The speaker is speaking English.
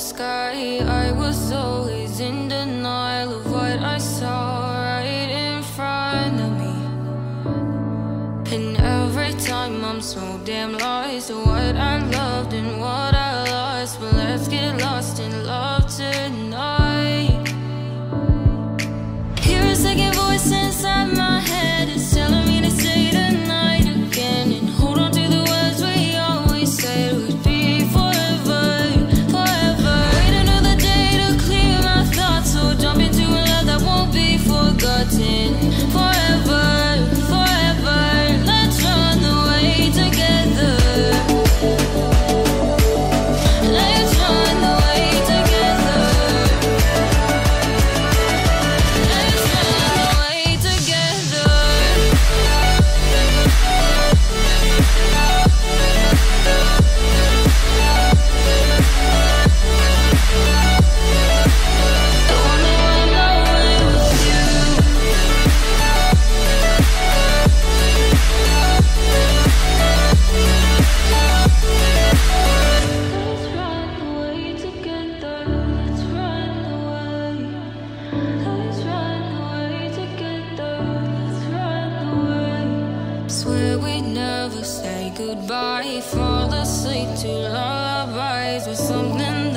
sky. I was always in denial of what I saw right in front of me. And every time I'm so damn lost to what I love goodbye. Fall asleep to lullabies with something